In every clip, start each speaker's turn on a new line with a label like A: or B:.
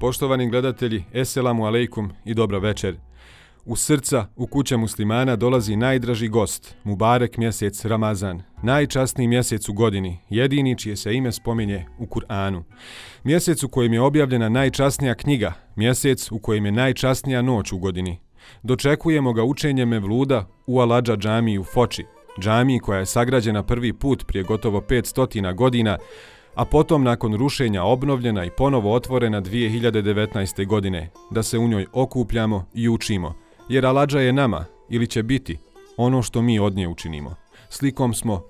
A: Poštovani gledatelji, eselamu alejkum i dobra večer. U srca, u kuće muslimana dolazi najdraži gost, Mubarek mjesec Ramazan, najčasniji mjesec u godini, jedini čije se ime spominje u Kur'anu. Mjesec u kojem je objavljena najčasnija knjiga, mjesec u kojem je najčasnija noć u godini. Dočekujemo ga učenjem Mevluda u Aladža džamiji u Foči, džamiji koja je sagrađena prvi put prije gotovo 500 godina, a potom nakon rušenja obnovljena i ponovo otvorena 2019. godine, da se u njoj okupljamo i učimo, jer Aladža je nama, ili će biti, ono što mi od nje učinimo. Slikom smo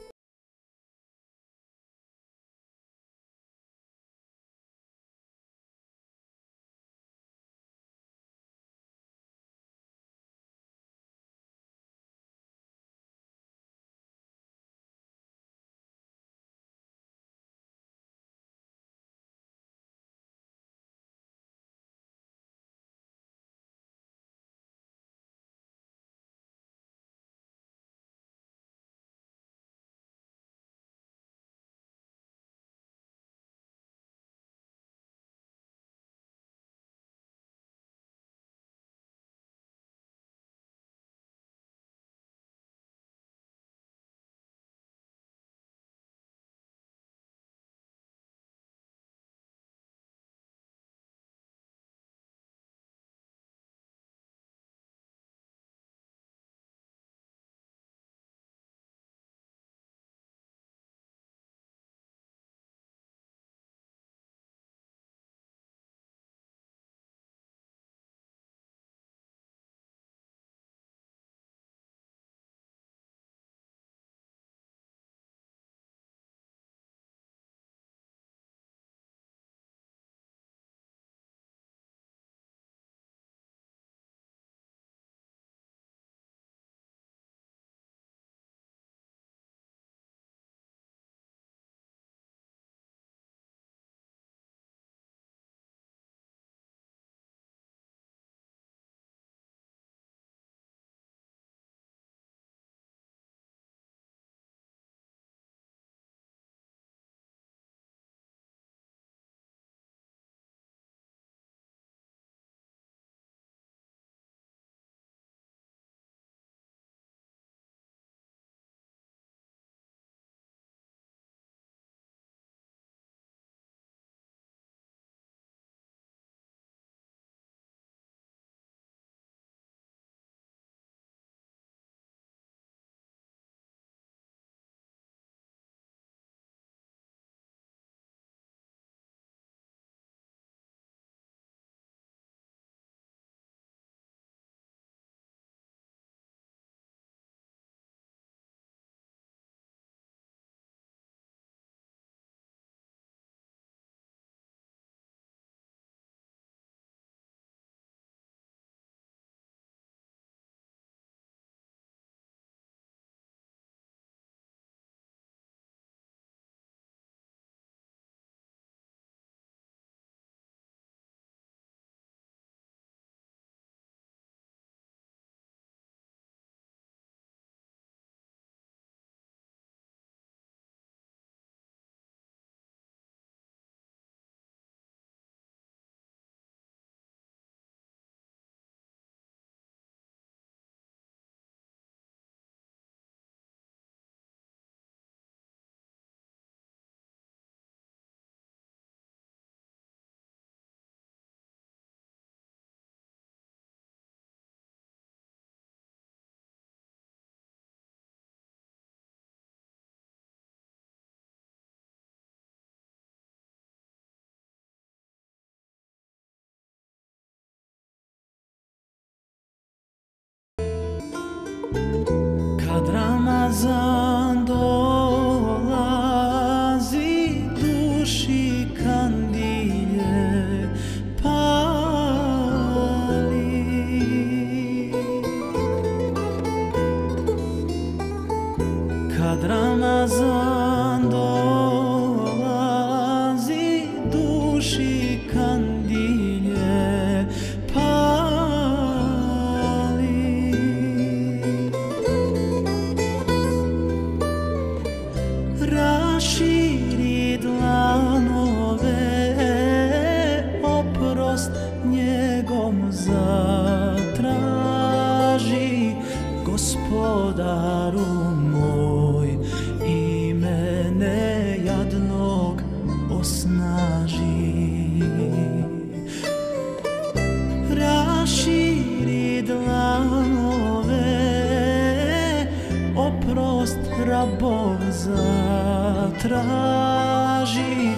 B: zatraži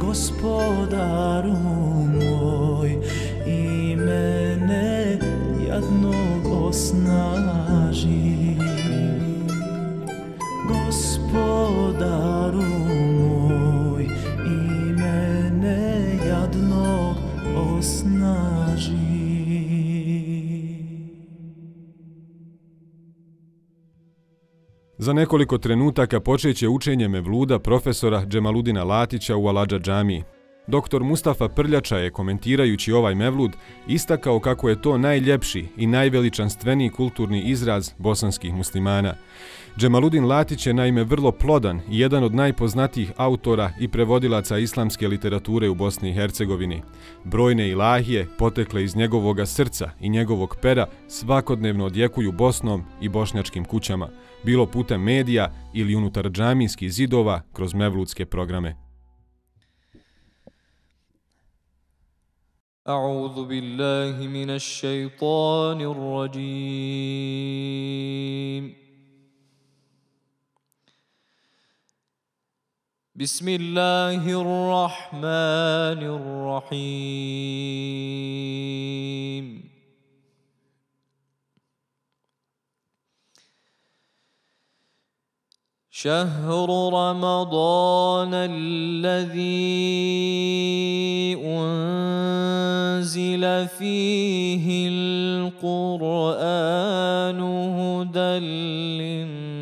B: gospodaru
A: Za nekoliko trenutaka počeće učenje Mevluda profesora Džemaludina Latića u Aladža džamiji. Doktor Mustafa Prljača je, komentirajući ovaj Mevlud, istakao kako je to najljepši i najveličanstveniji kulturni izraz bosanskih muslimana. Džemaludin Latić je naime vrlo plodan i jedan od najpoznatijih autora i prevodilaca islamske literature u Bosni i Hercegovini. Brojne ilahije, potekle iz njegovoga srca i njegovog pera, svakodnevno odjekuju Bosnom i bošnjačkim kućama, bilo putem medija ili unutar džamijskih zidova kroz mevludske programe.
C: أعوذ بالله من الشيطان الرجيم بسم الله الرحمن الرحيم شهر رمضان الذي أنزل فيه القرآن هدى للناس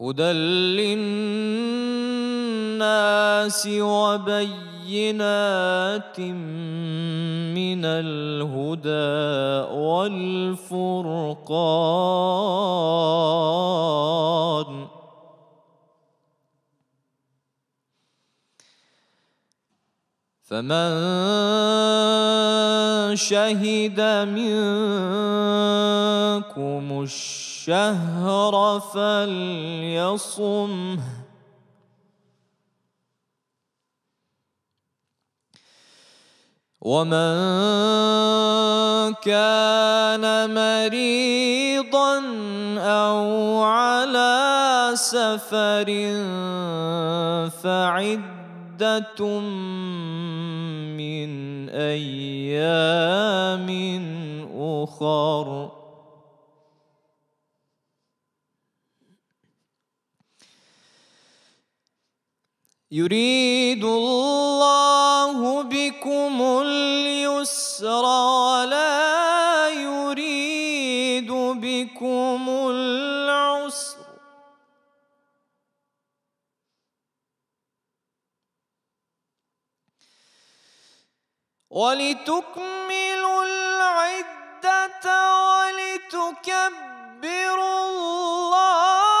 C: هدى للناس وبينات من الهدى والفرقان فمن شهد منكم الشهر فليصمه ومن كان مريضا أو على سفر فعده من أيام اخر يريد الله بكم اليسر ولا يريد بكم العسر. ولتكملوا العدة ولتكبروا الله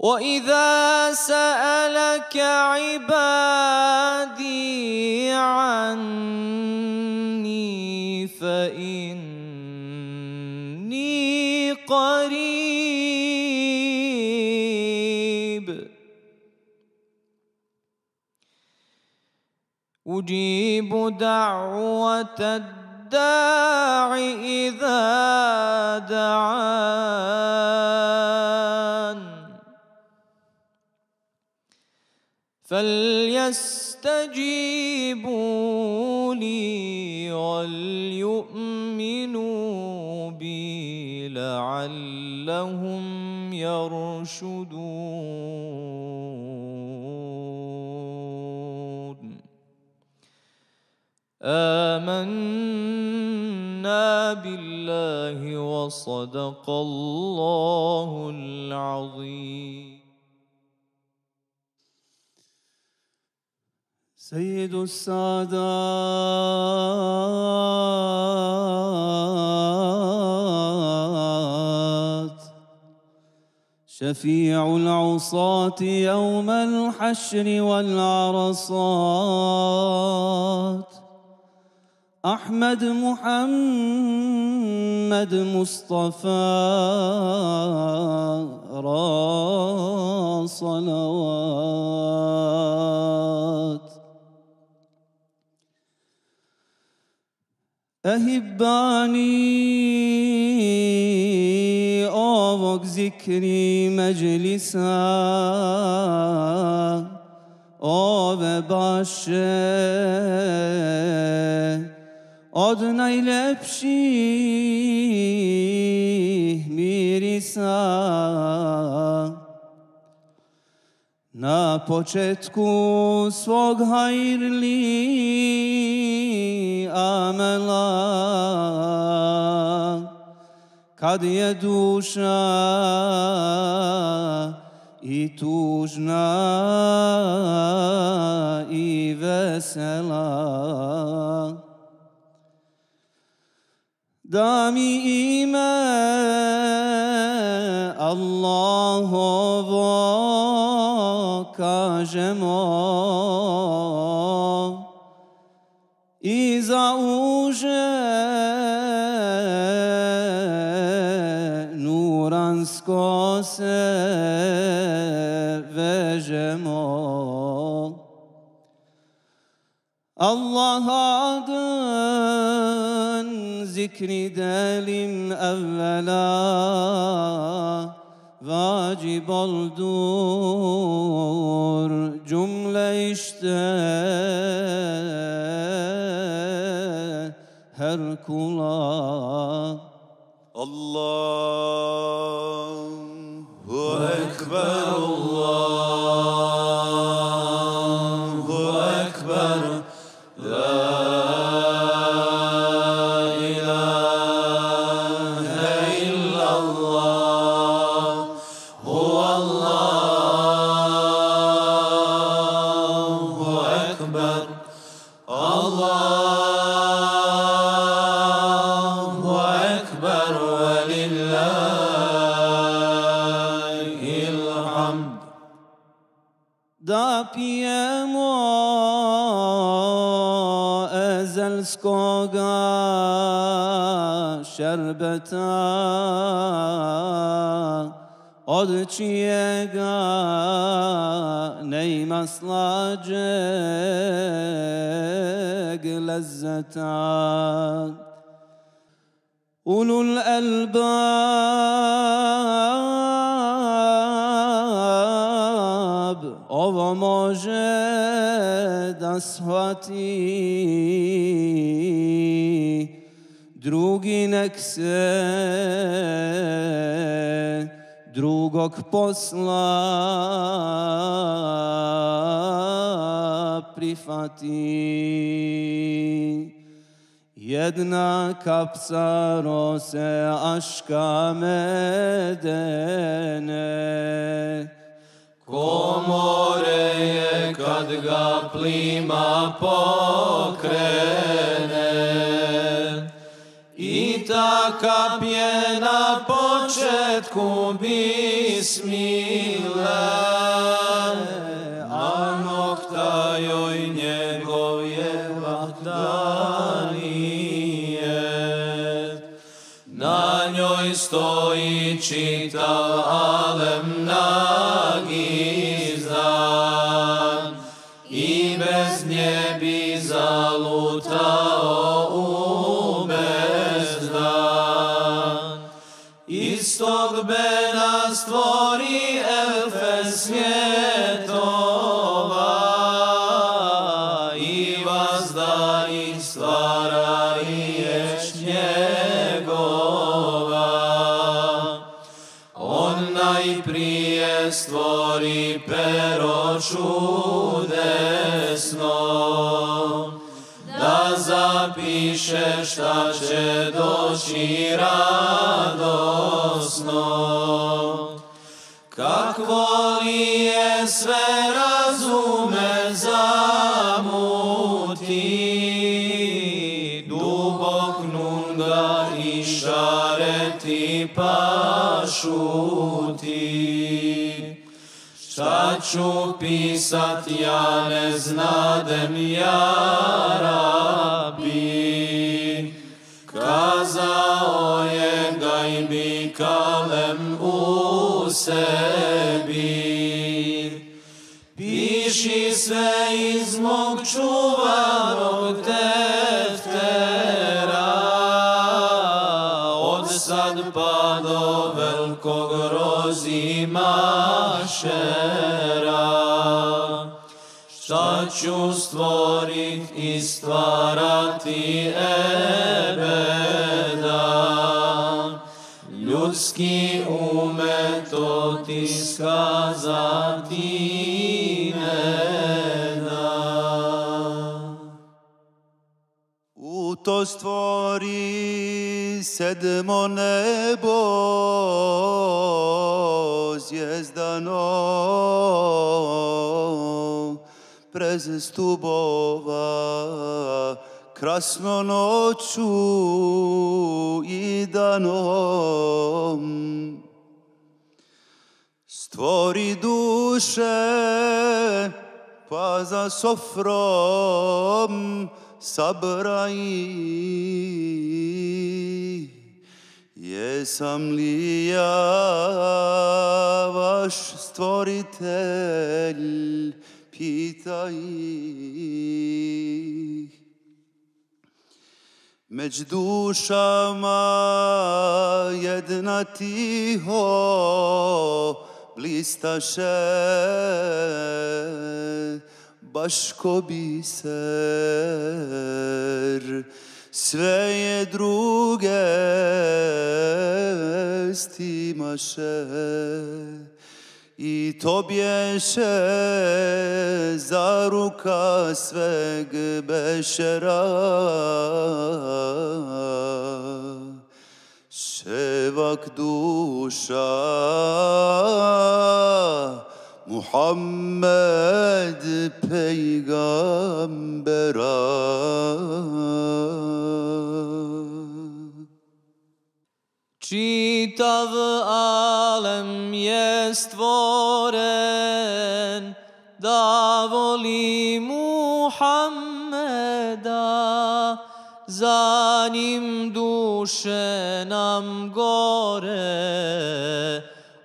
C: واذا سالك عبادي عني فاني قريب أجيب دعوه الداع اذا دعاني فليستجيبوا لي وليؤمنوا بي لعلهم يرشدون. آمنا بالله وصدق الله العظيم.
B: سيد السادات.
D: شفيع العصاة يوم الحشر والعرصات. أحمد محمد مصطفى را أهباني آوك ذكري مجلسا آب باشه Od najlepših mirisa Na početku svog hajrli amela. Kad je duša i tužna i vesela. Da mi ime Allahovo każemo. I zaurze nuransko se veżemo. Allah adın zikridelim evvela vacip oldu işte her kula.
E: Allahu
D: šerbeta od čijega ne ima slađeg lezzeta. Ulul elbab ovo može da drugi se drugog posla prihvati. Jedna kapsa rose aşka medene
E: Komore je kad ga plima pokrene I ta kap je na početku bismile A nokta joj njegov je vahdanije Na njoj stoji čitav šta će doći radosno. Kakvo li je sve razume zamuti Dubok nunga i šareti pašuti. Šta ću pisat, ja ne znadem, ja sebi. Piši sve iz mog čuvanog teftera, od sad pa do velikog rozima šera. Šta ću stvorit i stvarati ebeda, ljudski ume to ti skazati ne da.
D: U to stvori sedmo nebo zjezdano prez stubova krasno noću i danom Stvori duše, pa za sofrom sabraj. Jesam li ja vaš stvoritelj, pitaj ih. Među dušama jedna tiho blistaše, baš ko biser, sve je druge stimaše. I to bješe za ruka sveg bešera. Ševak duša Muhammed peygambera.
C: Čitav alem je stvoren da voli Muhammeda, za njim duše nam gore,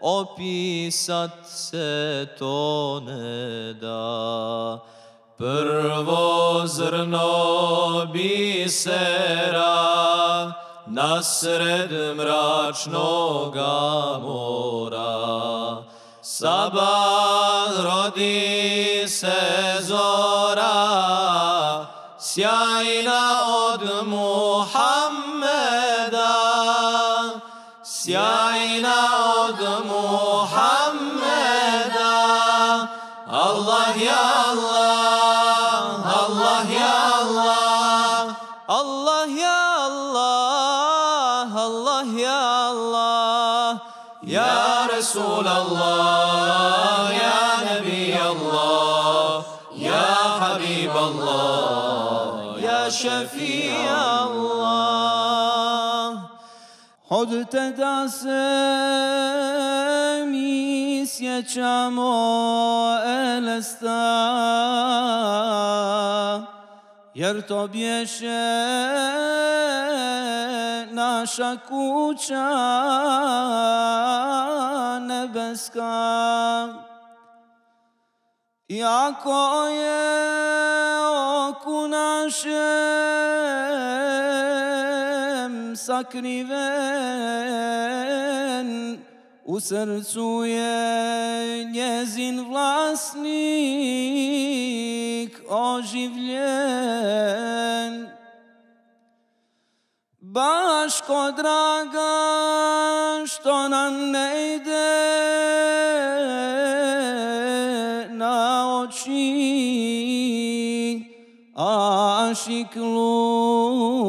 C: opisat se to ne da. Prvo zrno bisera, nasred mračnoga mora. Sabah rodi se zora, سياينا أود محمدا سياينا أود محمدا الله يا الله الله يا الله الله يا الله الله يا الله يا رسول
D: الله da se mi sjećamo Elesta, jer to bješe naša kuća nebeska. Iako je oku našem sakriven, u srcu je njezin vlasnik oživljen. Baš ko draga što nam ne ide na oči, ašik luk,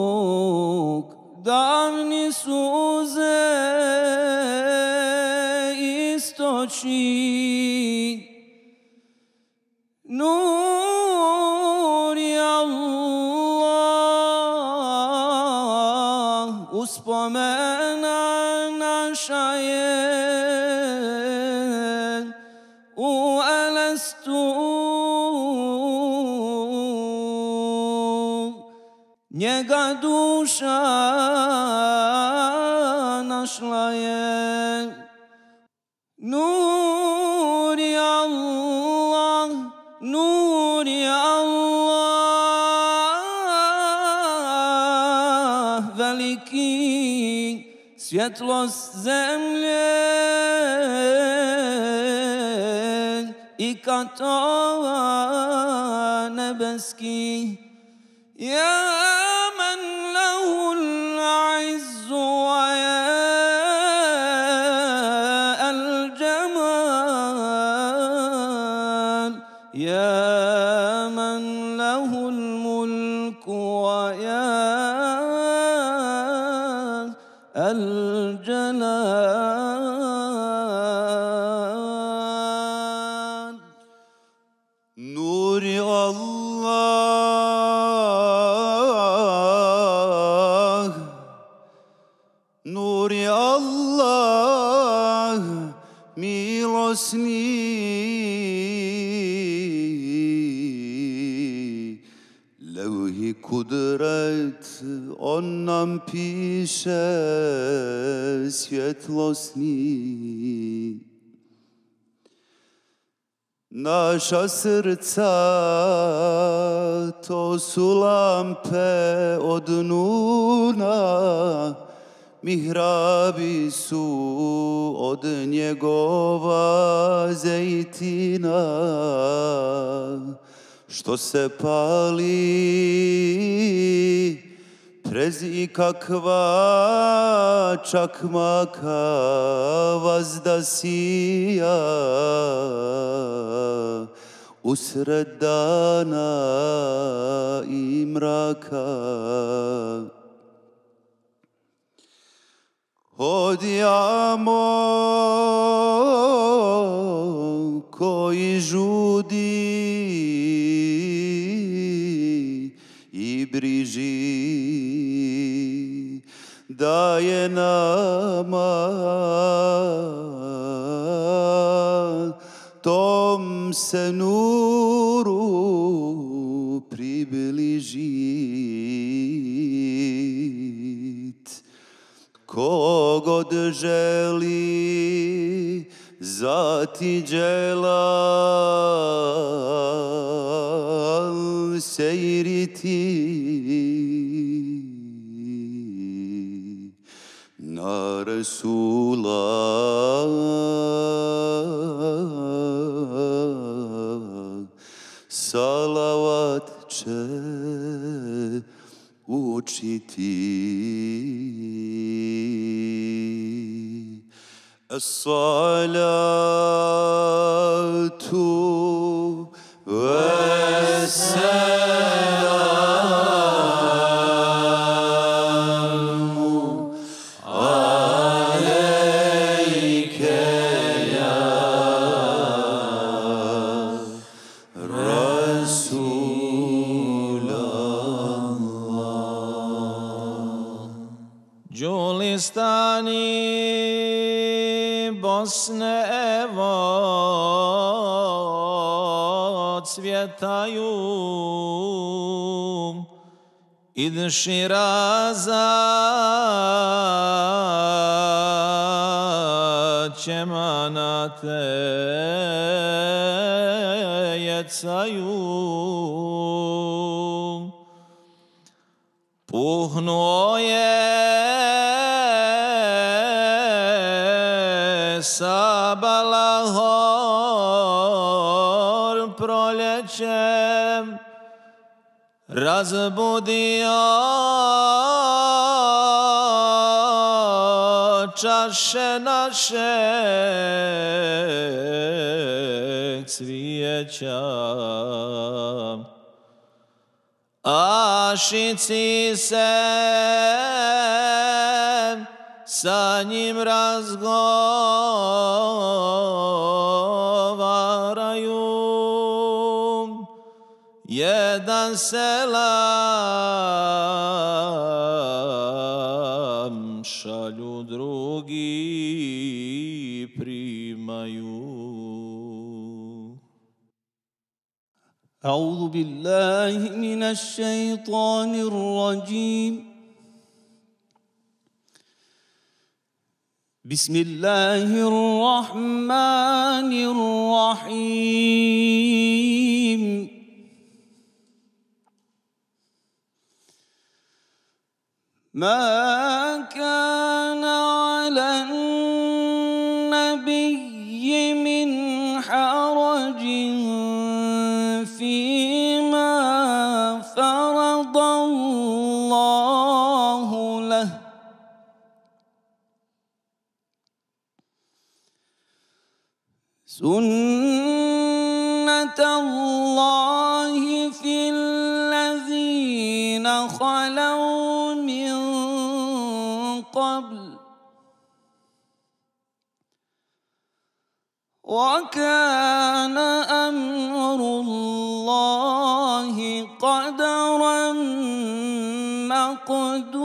D: svjetlost zemlje i katova nebeski ja men lahu العز ويا الجمال يا
F: svjetlosni Naša srca to su lampe od nuna, mihrabi su od njegova zejtina, što se pali Rezi kakva çakmak havazda siyah. Usret dana imraka. Odiamo coi giudici Hibrici dayanamaz Tom se približit Kogod želi zati dželal sejriti na Resula salavat će učiti الصلاة والسلام
E: حتى يوم إذ شرازات شمانات يتسايوم Pohno حسب ديار چشنا شک سوی چم Ашици сен, саним разгон. selam. Šalju drugi primaju.
D: أعوذ بالله من الشيطان الرجيم بسم الله الرحمن الرحيم ما كان وكان أمر الله قدرا مقدورا.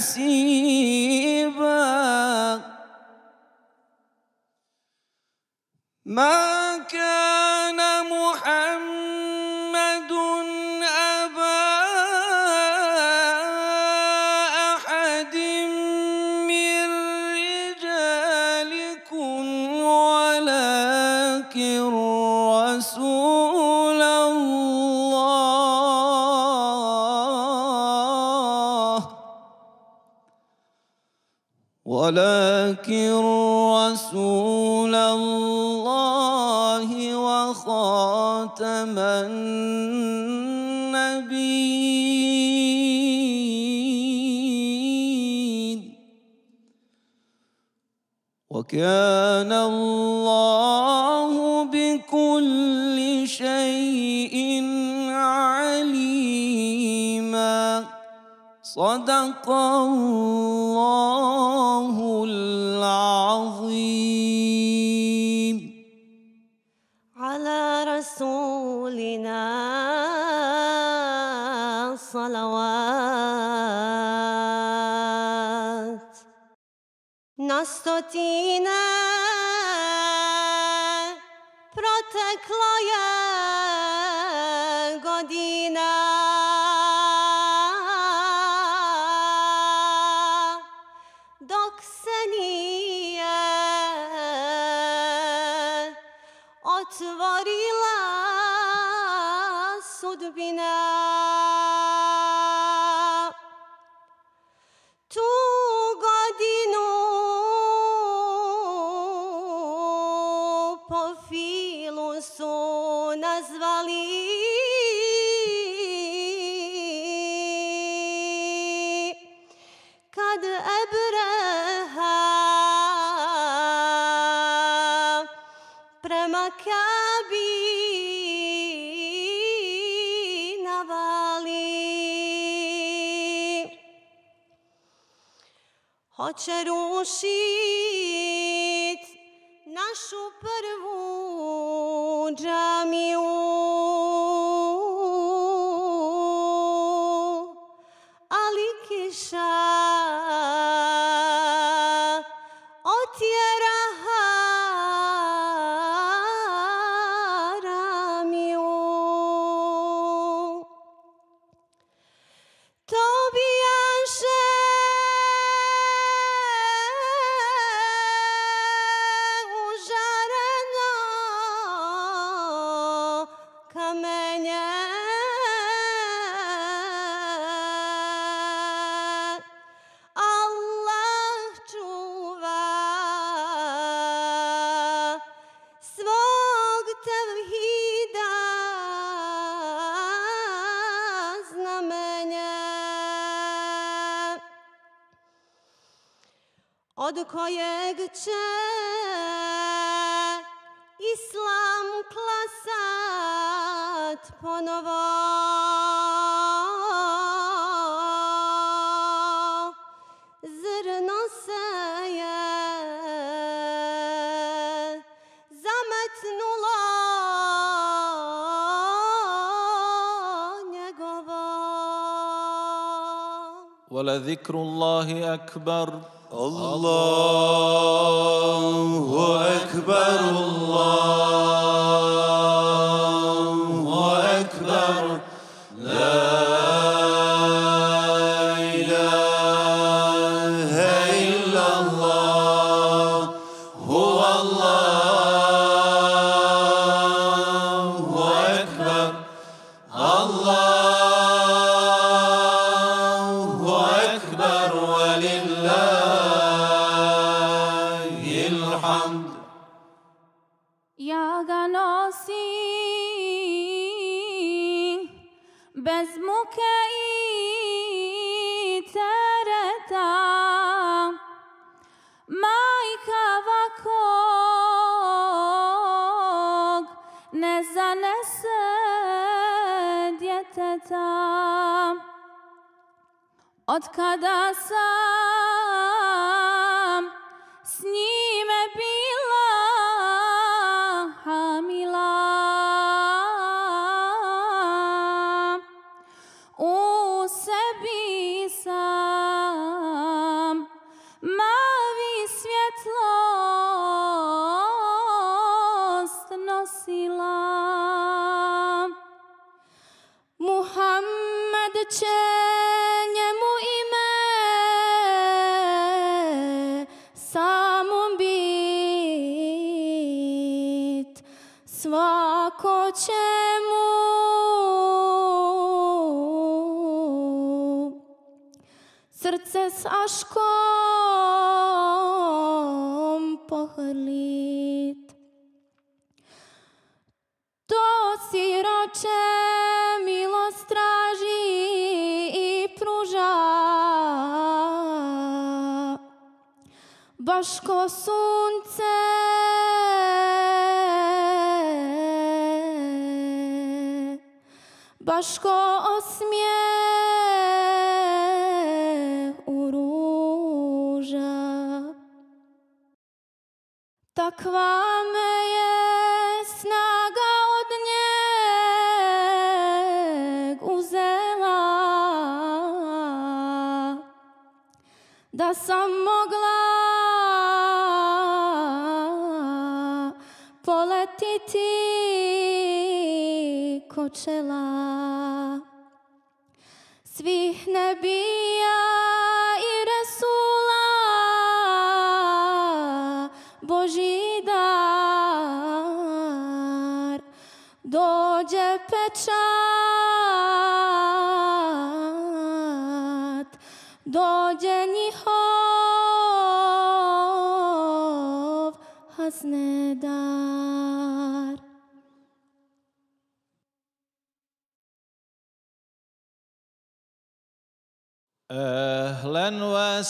D: حسين وكان الله بكل شيء عليما. صدق الله.
G: Latina. Maccabi navali Hoće rušiti
F: لذكر الله أكبر.
E: الله أكبر الله
H: ne zanese djeteta. Od kada sam Matko Słońce. Baszko osmie uróża. Takwa чела. Свій
F: набій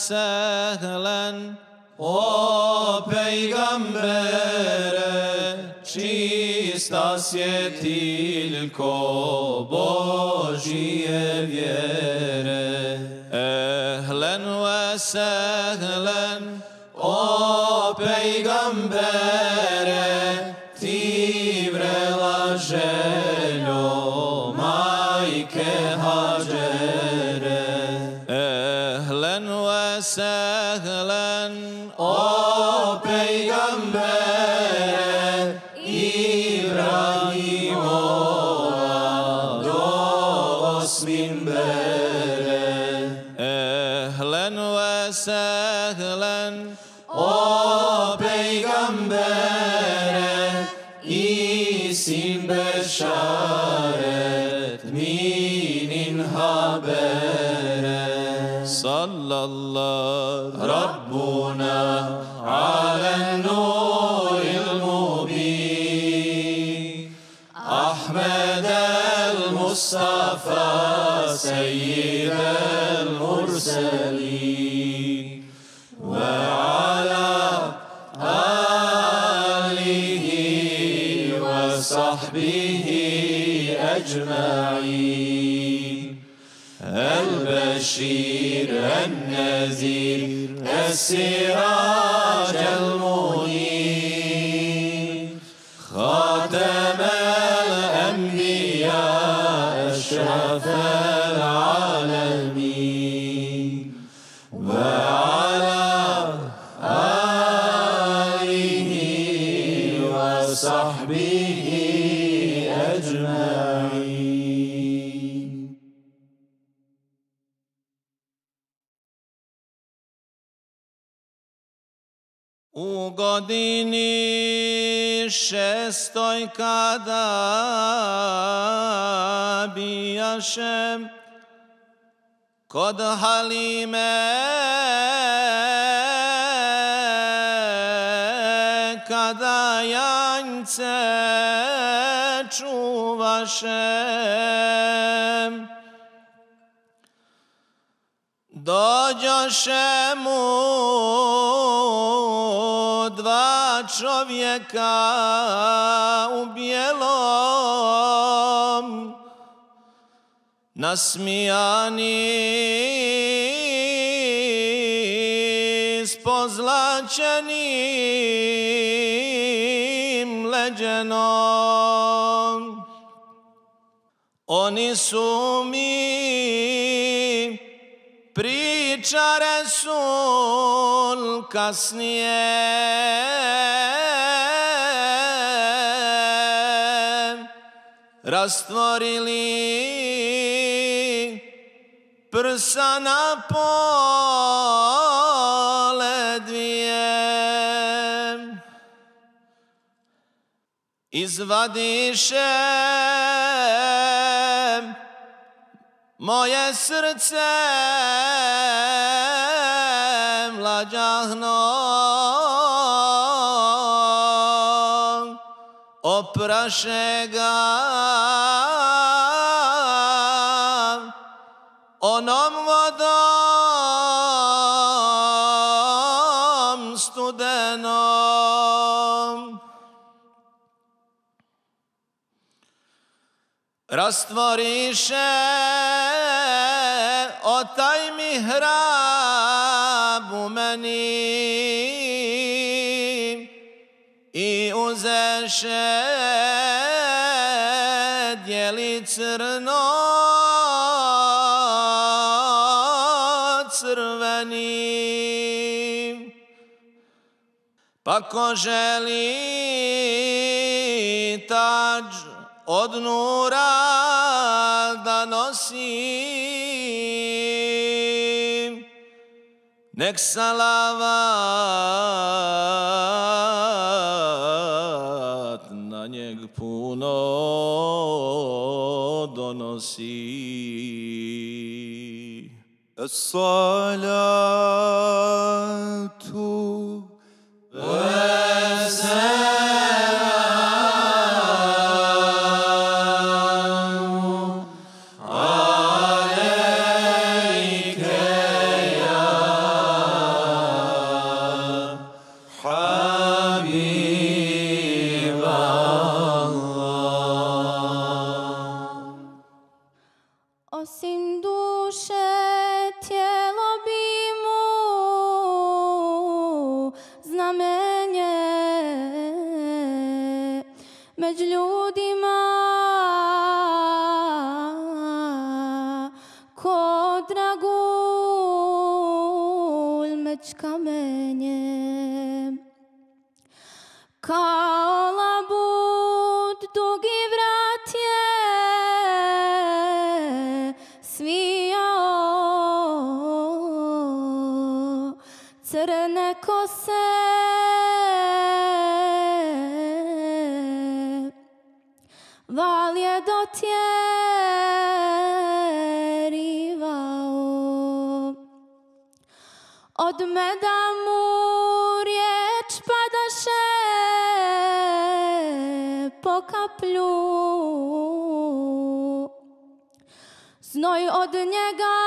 F: sehlen
E: o pejgambere čista svjetiljko Božije vjere. Ehlen
F: ve sehlen
E: o pejgambere السراج
I: Šestoj kada bijašem kod Halime. Kada janjce čuvašem Dođoše mu čovjeka u bijelom, nasmijani s pozlačenim leđenom. Oni su mi priča Resul kasnije. Rastvorili prsa na pole dvije. Izvadiše Moje srdce mlaďahno oprašega prašega onom vodom rastvoriše o taj mihrab u meni. I uzeše dijeli crno crveni. Pa ko želi od nura da nosi nek salavat na njeg puno donosi
F: الصلاة
H: kao labud dugi vrat je. Svijao crne kose od niego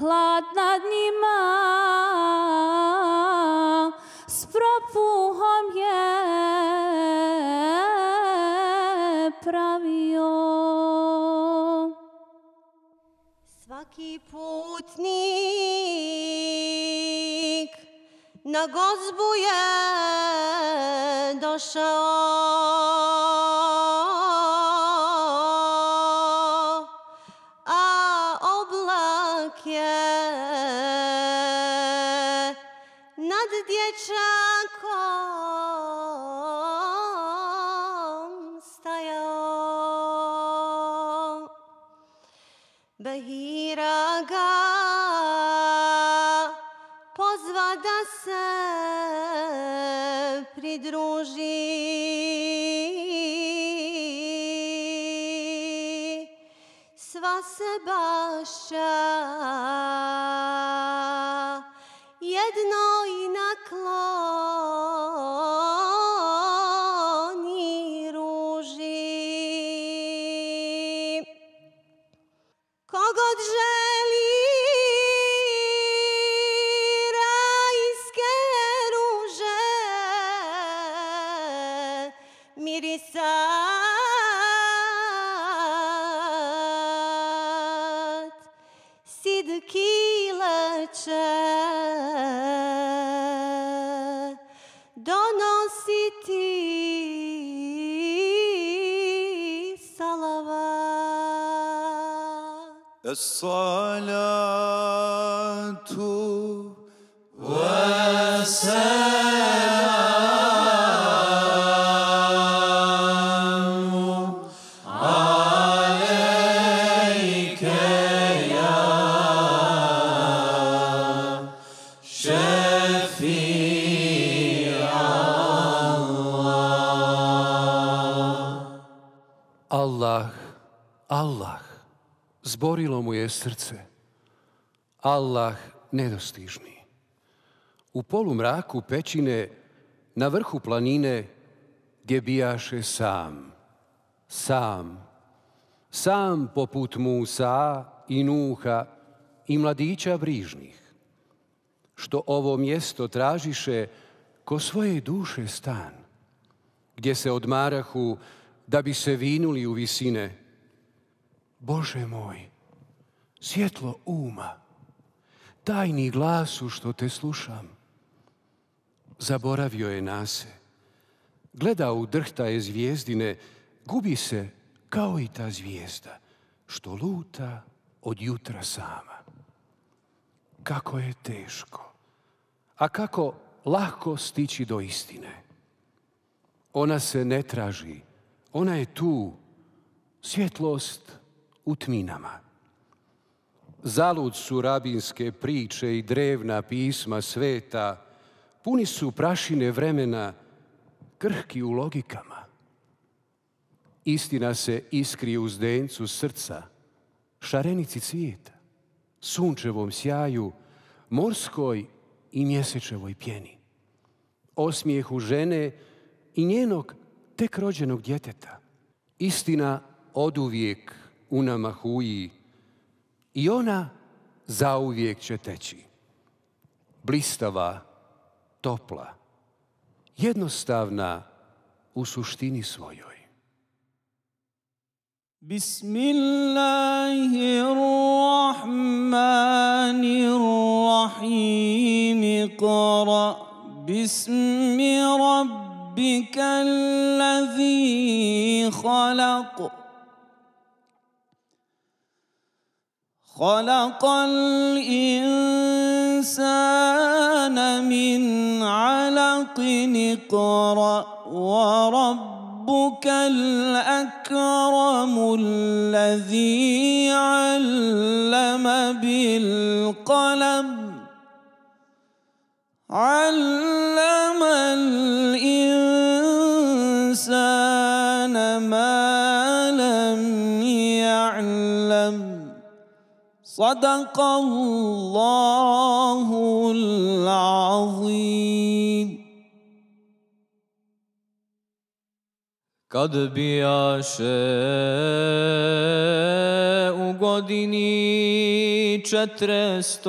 H: hlad nad njima s propuhom je pravio
G: Svaki putnik na gozbu je došao,
J: Allah nedostižni. U polumraku pećine, na vrhu planine, gdje bijaše sam, sam, sam poput Musa i Nuha i mladića brižnih, što ovo mjesto tražiše ko svoje duše stan, gdje se odmarahu da bi se vinuli u visine. Bože moj, svjetlo uma, tajni glasu što te slušam. Zaboravio je nase, gleda u drhtaje zvijezdine, gubi se kao i ta zvijezda, što luta od jutra sama. Kako je teško, a kako lahko stići do istine. Ona se ne traži, ona je tu, svjetlost u tminama. Zalud su rabinske priče i drevna pisma sveta, puni su prašine vremena, krhki u logikama. Istina se iskri u zdencu srca, šarenici cvijeta, sunčevom sjaju, morskoj i mjesečevoj pjeni. Osmijehu žene i njenog tek rođenog djeteta. Istina oduvijek u nama huji i ona zauvijek će teći. Blistava, topla, jednostavna u suštini svojoj.
D: بسم الله الرحمن الرحيم اقرأ باسم ربك الذي خلق خلق الإنسان من علق. اقرأ وربك الأكرم الذي علم بالقلم. علم الإنسان صدق الله العظيم
C: Kad bijaše u godini četrestoj,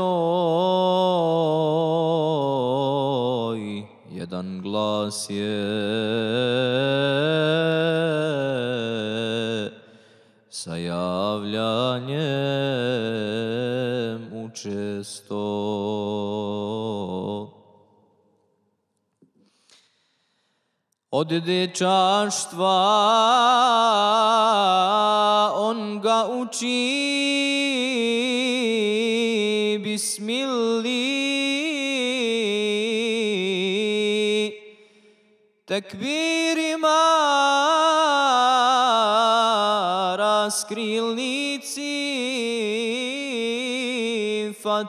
C: jedan glas je sa javljanjem Učesto. Od dječaštva on ga uči bismilli tekbirima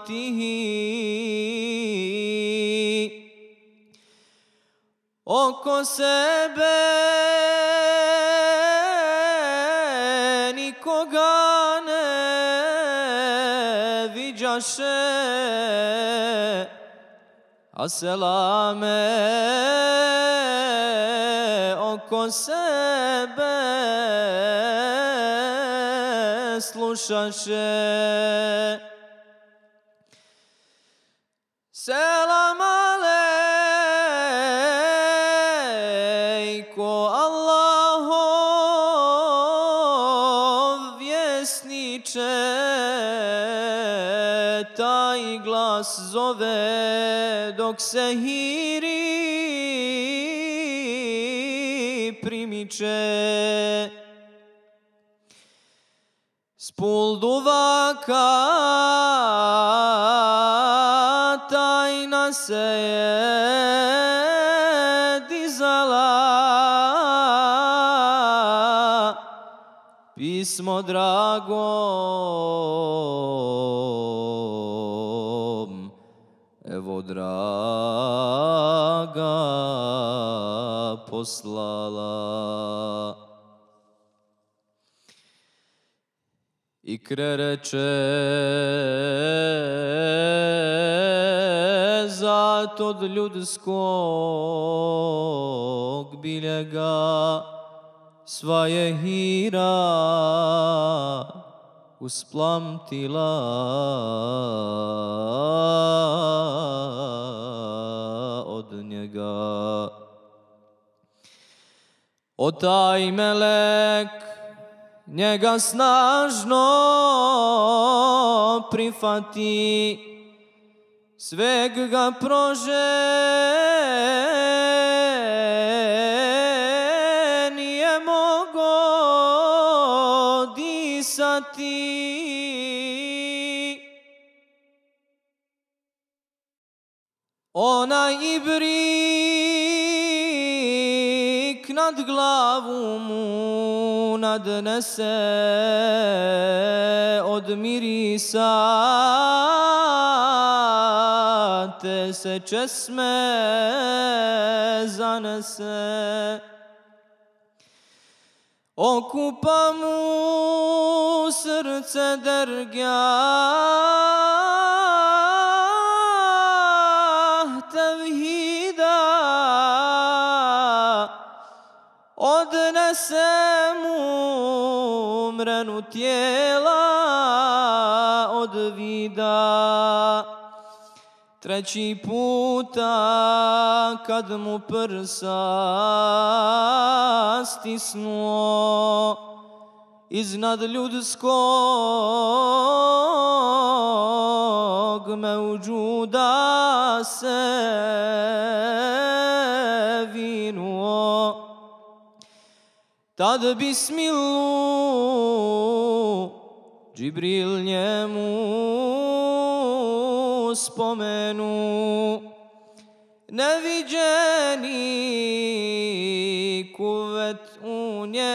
C: fatihi oko sebe nikoga ne viđaše a selame oko sebe slušaše zove dok se hiri primiče Spulduvaka tajna se je dizala. Pismo dragom poslala. I krereče zat od ljudskog biljega sva je hira usplamtila O taj melek njega snažno prifati, sveg ga prože, nije mogo disati. Onaj ibrik nad glavu mu nadnese od mirisa te se česme zanese okupa mu srce drgja mu mrenu tijela od vida. Treći puta kad mu prsa stisnuo iznad ljudskog meuđuda se vinuo. Tad bismilu Džibril njemu spomenu neviđeni kuvet u njem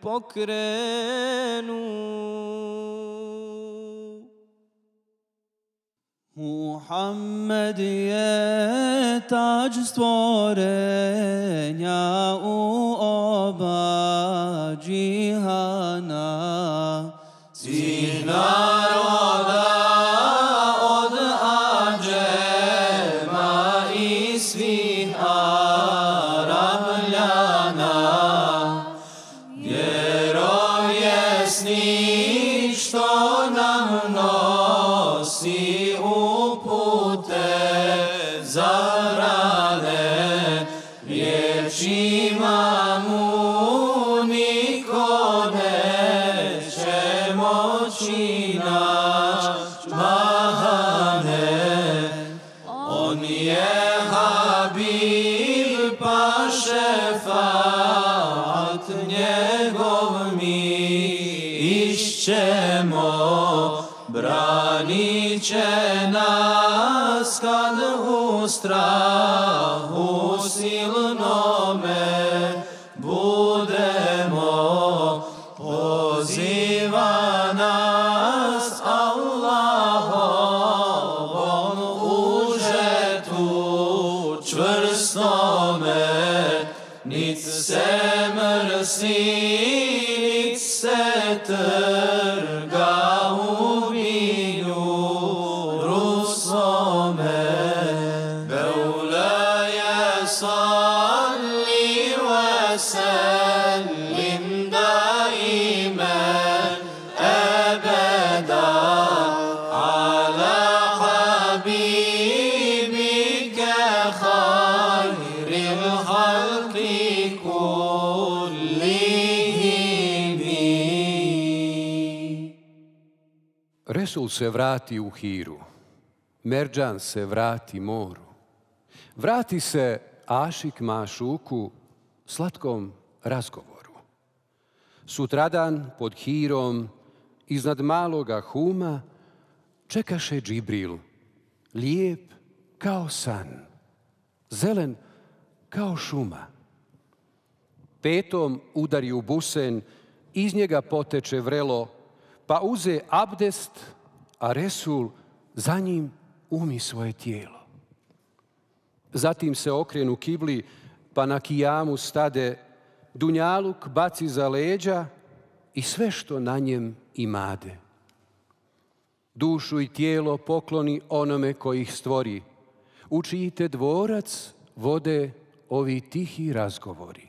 C: pokrenu.
D: Muhammed je tađ stvorenja u
E: Mostrar o sil Se
J: vrati u hiru, Merđan se vrati moru, vrati se Ašik Mašuku slatkom razgovoru. Sutradan pod hirom, iznad maloga huma, čekaše Džibril, lijep kao san, zelen kao šuma. Petom udari u busen, iz njega poteče vrelo, pa uze abdest, a Resul za njim umi svoje tijelo. Zatim se okrenu kibli, pa na kijamu stade, Dunjaluk baci za leđa i sve što na njem imade. Dušu i tijelo pokloni onome koji ih stvori. Učijte dvorac vode ovi tihi razgovori.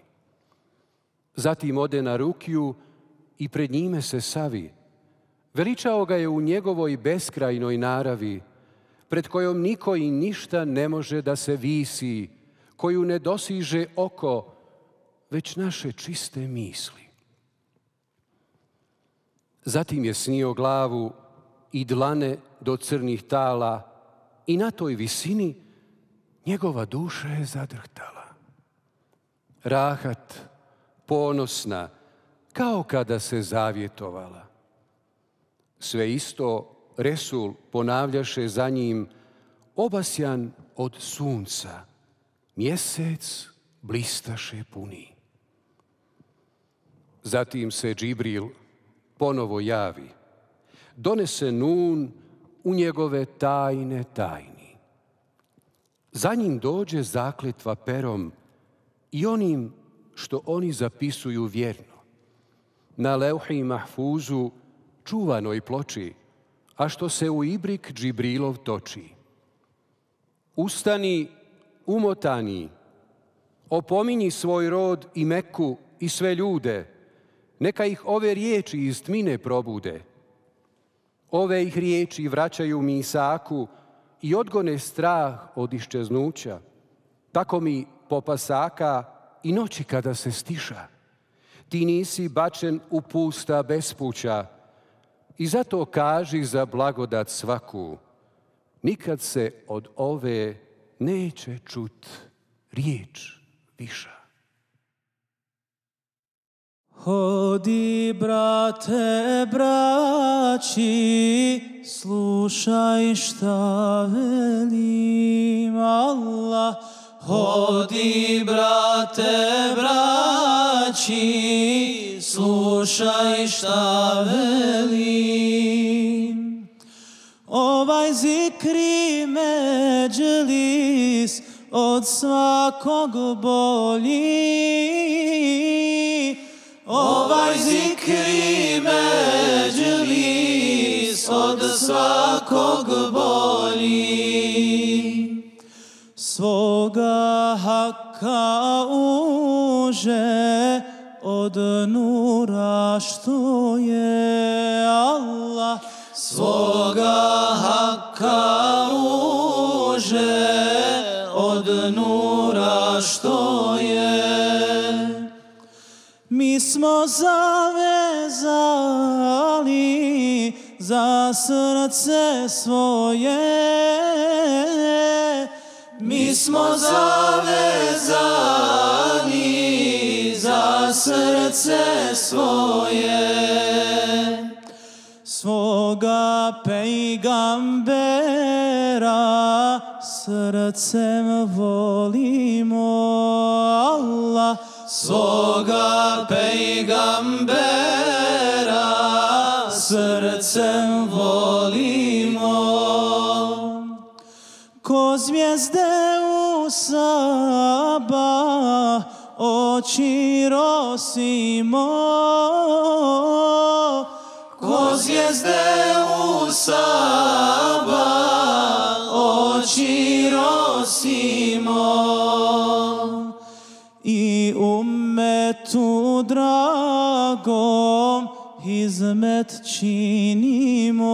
J: Zatim ode na rukiju i pred njime se savi. Veličao ga je u njegovoj beskrajnoj naravi, pred kojom niko i ništa ne može da se visi, koju ne dosiže oko, već naše čiste misli. Zatim je snio glavu i dlane do crnih tala i na toj visini njegova duša je zadrhtala. Rahat, ponosna, kao kada se zavjetovala. Sve isto Resul ponavljaše za njim obasjan od sunca Mjesec blistaše puni. Zatim se Džibril ponovo javi. Donese nun u njegove tajne tajni. Za njim dođe zakletva perom i onim što oni zapisuju vjerno. Na leuhi mahfuzu čuvanoj ploči, a što se u ibrik Džibrilov toči. Ustani, umotani, opominji svoj rod i Meku i sve ljude, neka ih ove riječi iz tmine probude. Ove ih riječi vraćaju mi Isaku i odgone strah od iščeznuća. Tako mi popasaka i noći kada se stiša. Ti nisi bačen u pusta bespuća i zato kaži za blagodat svaku. Nikad se od ove neće čut riječ viša.
B: Hodi, brate, braći, slušaj šta velim Allah. Hodi, brate, braći, slušaj šta velim. Ovaj zikri međlis od svakog bolji. Ovaj zikri međlis od svakog bolji. Svoga haka uže od nura što je Allah. Svoga haka uže od nura što je mi smo zavezali za srce svoje. Mi smo zavezani za srce svoje. Svoga pejgambera srcem volimo Allah svoga pejgambera srcem volimo. Ko zvijezde rosimo. Ko zvijezde u saba oči i umetu dragom hizmet činimo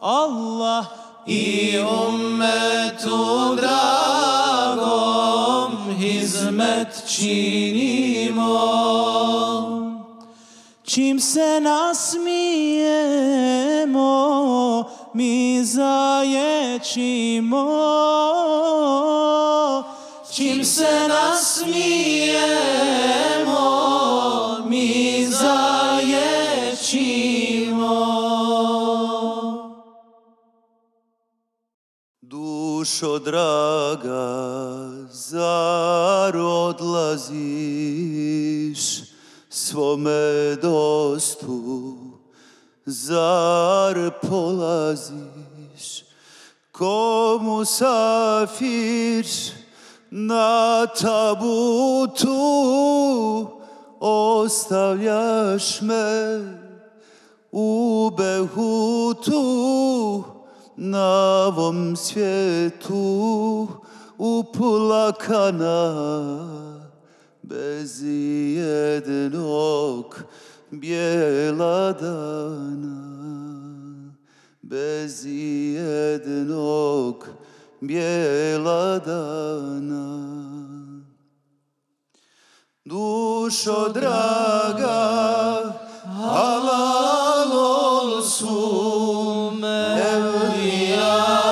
B: Allah i umetu dragom hizmet činimo čim se nasmijemo mi zaječimo čim se nasmijemo, mi zaječimo.
F: Dušo draga, zar odlaziš svome dostu, zar polaziš komu safir na tabutu ostavljaš me? U behutu na ovom svijetu uplakana beziedenok bieladana beziedenok bieladana Dušo draga, halal olsun evliya.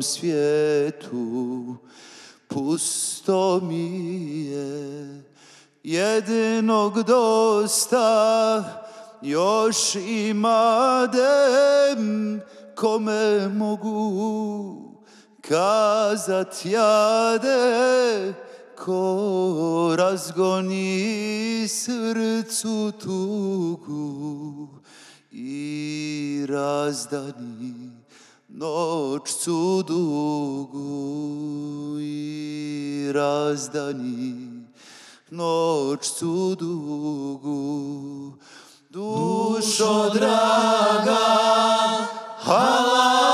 F: Ovom svijetu pusto mi je. Jednog dosta još imadem kome mogu kazat jade ko razgoni srcu tugu i razdani noćcu dugu i razdani. Noćcu dugu. Dušo draga halal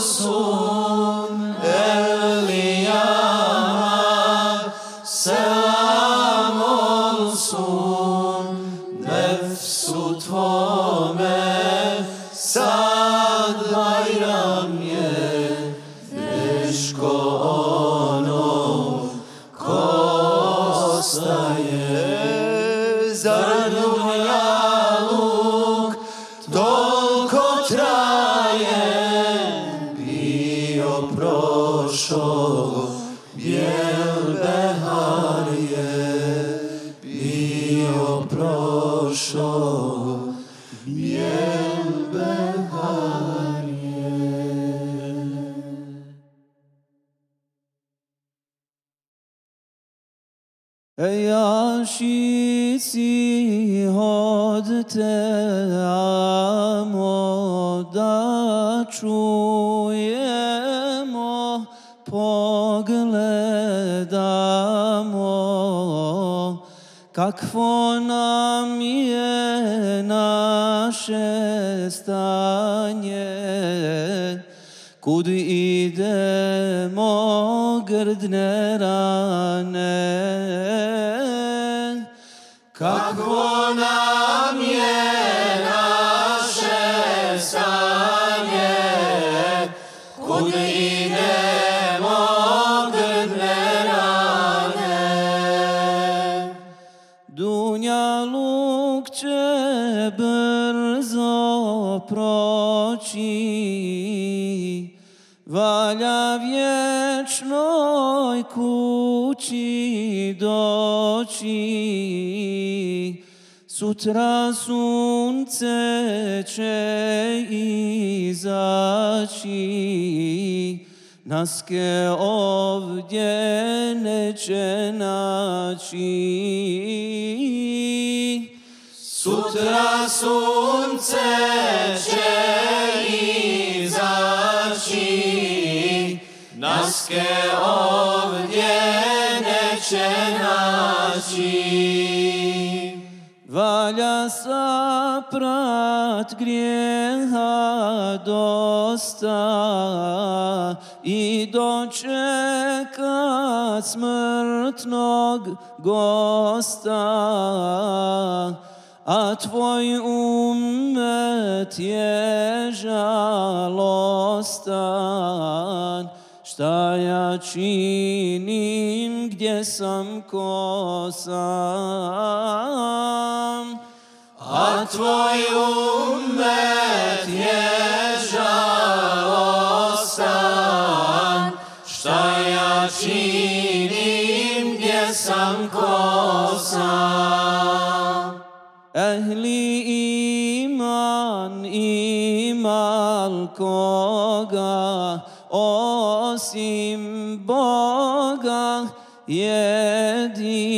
F: sun
D: hodte amo da čujemo pogledamo. Kakvo nam je naše stanje kud idemo grdne rane kući doći Sutra sunce će izaći Naske ovdje neće naći
F: Sutra sunce će izaći, naske ovdje neće naći.
D: Valja saprat grijeha dosta i dočekat smrtnog gosta. A tvoj umet je žalostan, Šta ja činim, gdje sam, ko sam?
F: A tvoj umet je žalostan, šta ja činim, gdje sam, ko sam.
D: Ehli iman imal koga jedinoga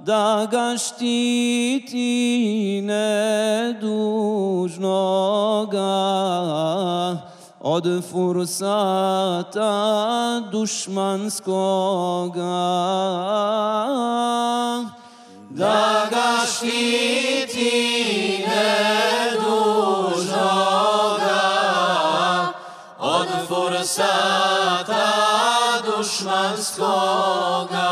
D: da ga štiti nedužnoga od fursata dušmanskoga
F: Da ga štiti nedužnoga
K: Pańskoga.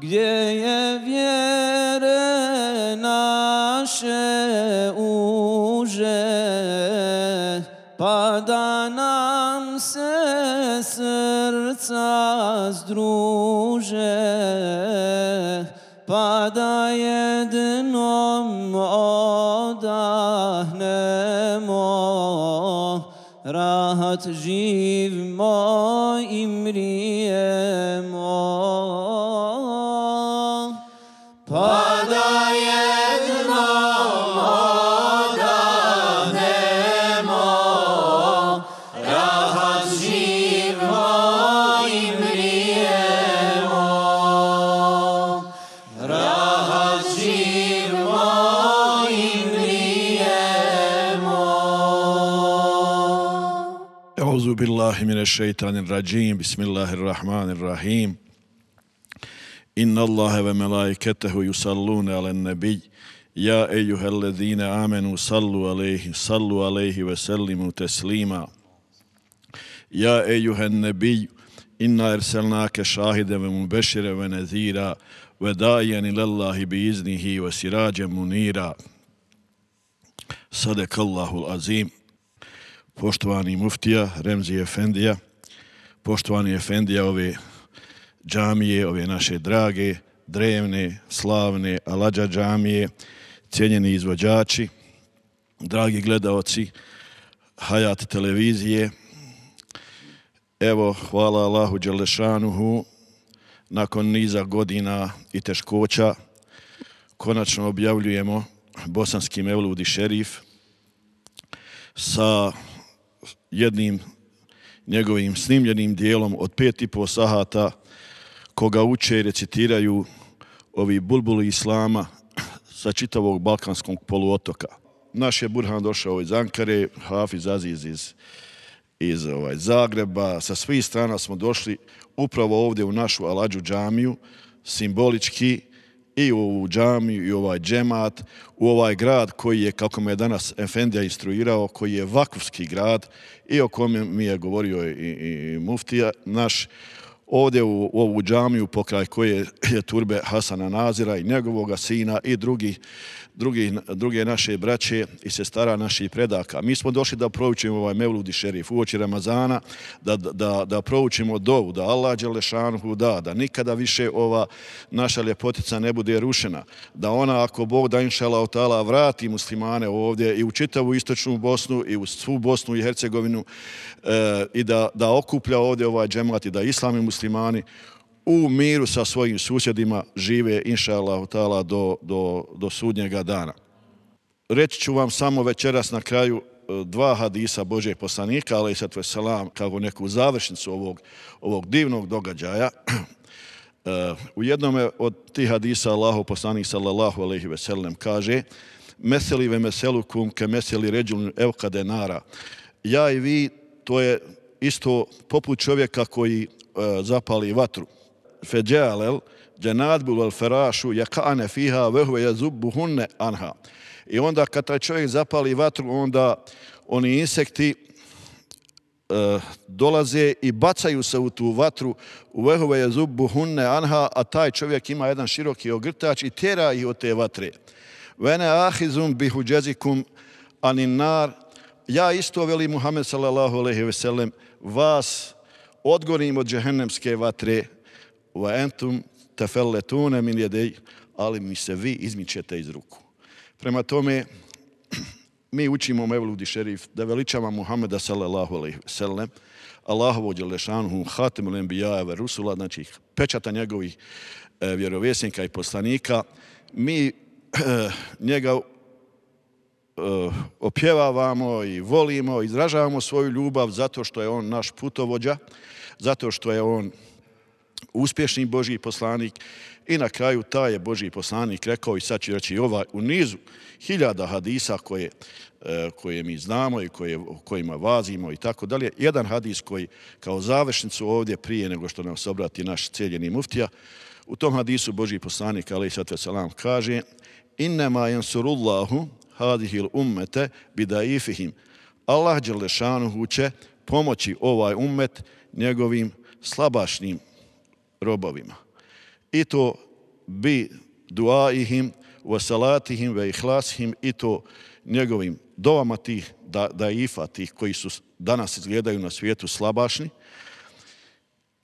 B: Gdzie je wierę nasze uże, pada nam se serca zdróże, pada jednom odahnemo, rahat
L: żywmo. بالله من الشيطان الرجيم بسم الله الرحمن الرحيم إن الله وملائكته يصلون على النبي يا أيها الذين آمنوا صلوا عليه صلوا عليه وسلموا تسليما يا أيها النبي إنا أرسلناك شاهدا ومبشرا ونذيرا وداعيا إلى الله بإذنه وسراجا منيرا صدق الله العظيم poštovani muftija Remzi Efendija, poštovani Efendija ove džamije, ove naše drage, drevne, slavne Aladža džamije, cijenjeni izvođači, dragi gledaoci Hayat televizije. Evo, hvala Allahu Đelešanuhu, nakon niza godina i teškoća, konačno objavljujemo Bosanski Mevludi Šerif sa jednim njegovim snimljenim dijelom od pet i po sahata koga uče i recitiraju ovi bulbuli islama sa čitavog balkanskog poluotoka. Naš je Burhan došao iz Ankare, Hafiz Aziz iz, iz ovaj, Zagreba, sa svih strana smo došli upravo ovdje u našu Aladžu džamiju, simbolički i u ovu džamiju i u ovaj džemat, u ovaj grad koji je, kako me je danas Efendija instruirao, koji je vakufski grad i o kome mi je govorio i, i, muftija naš, ovdje u, u ovu džamiju pokraj koje je turbe Hasana Nazira i njegovoga sina i drugi, druge naše braće i sestara naših predaka. Mi smo došli da proučimo ovaj Mevludi šerif uoči Ramazana, da, da, da proučimo dovu, da Allah Đelešanuhu da, da nikada više ova naša ljepotica ne bude rušena, da ona ako Bog da inšala otala vrati muslimane ovdje i u čitavu istočnu Bosnu i u svu Bosnu i Hercegovinu e, i da, da okuplja ovdje ovaj džemat i da islami muslimani u miru sa svojim susjedima žive, inša Allah, do, do, do sudnjega dana. Reći ću vam samo večeras na kraju e, dva hadisa Božeg poslanika, ali i satve salam, kao neku završnicu ovog, ovog divnog događaja. E, U jednom od tih hadisa Allahu poslanik sallallahu alaihi ve sellem kaže Meseli ve meselukum ke meseli ređulun evka denara. Ja i vi, to je isto poput čovjeka koji e, zapali vatru feđalel dženadbu vel ferašu jakane fiha vehve jazubbuhunne anha. I onda kad taj čovjek zapali vatru, onda oni insekti e, dolaze i bacaju se u tu vatru u vehove jazubbuhunne anha, a taj čovjek ima jedan široki ogrtač i tjera ih od te vatre. Vene ahizum bihu džezikum anin nar. Ja isto, veli Muhammed sallallahu alaihi ve sellem, vas odgorim od džehennemske vatre, wa entum tefelletune min jedej, ali mi se vi izmičete iz ruku. Prema tome, mi učimo Mevludi šerif da veličava Muhammeda sallallahu alaihi sallam, Allahovo djelešanuhu, hatimul enbijaja ve rusula, znači pečata njegovih e, vjerovjesnika i poslanika, mi e, njega e, opjevavamo i volimo, izražavamo svoju ljubav zato što je on naš putovođa, zato što je on uspješni Božji poslanik i na kraju taj je Božji poslanik rekao i sad ću reći ovaj u nizu hiljada hadisa koje, e, koje mi znamo i koje, kojima vazimo i tako dalje. Jedan hadis koji kao završnicu ovdje prije nego što nam se obrati naš cijeljeni muftija, u tom hadisu Božji poslanik alaih sallatu wasalam kaže innema jansurullahu hadihil ummete bidaifihim. Allah Đelešanuhu će pomoći ovaj ummet njegovim slabašnim robovima. I to bi duaihim, wa salatihim, ve ihlasihim, i to njegovim dovama tih da, daifa, tih koji su danas izgledaju na svijetu slabašni,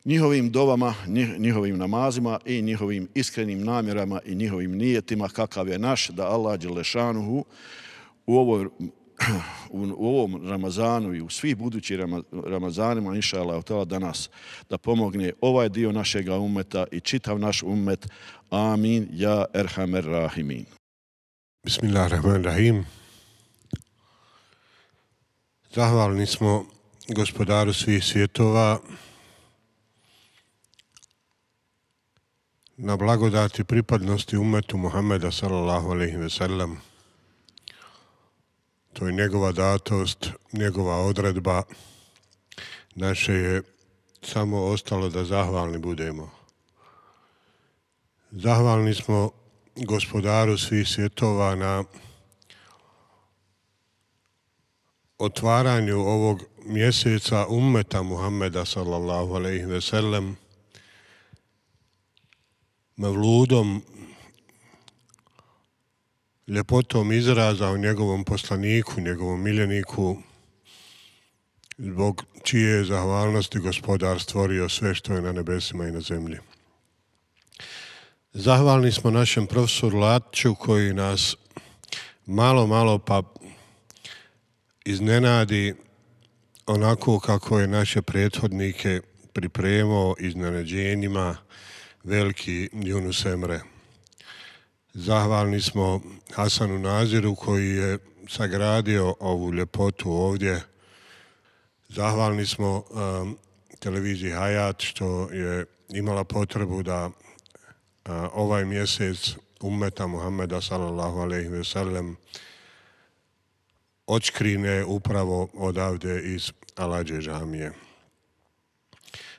L: njihovim dovama, njihovim namazima i njihovim iskrenim namjerama i njihovim nijetima kakav je naš da Allah Đelešanuhu u ovoj u ovom Ramazanu i u svih budućih Ramazanima, inša Allah, danas da pomogne ovaj dio našega umeta i čitav naš umet. Amin, ja erhamer rahimin.
M: Bismillahirrahmanirrahim. Zahvalni smo gospodaru svih svjetova na blagodati pripadnosti umetu Muhammeda sallallahu alaihi ve sellem. To je njegova datost, njegova odredba. Naše je samo ostalo da zahvalni budemo. Zahvalni smo gospodaru svih svjetova na otvaranju ovog mjeseca ummeta Muhammeda sallallahu alaihi ve sellem mevludom ljepotom izraza o njegovom poslaniku, njegovom miljeniku, zbog čije je zahvalnosti gospodar stvorio sve što je na nebesima i na zemlji. Zahvalni smo našem profesoru Latću koji nas malo, malo pa iznenadi onako kako je naše prethodnike pripremao iznenađenjima veliki Junus Emre. Zahvalni smo Hasanu Naziru koji je sagradio ovu ljepotu ovdje. Zahvalni smo um, televiziji Hayat što je imala potrebu da uh, ovaj mjesec ummeta Muhammeda sallallahu alaihi ve sellem očkrine upravo odavde iz Alađe džamije.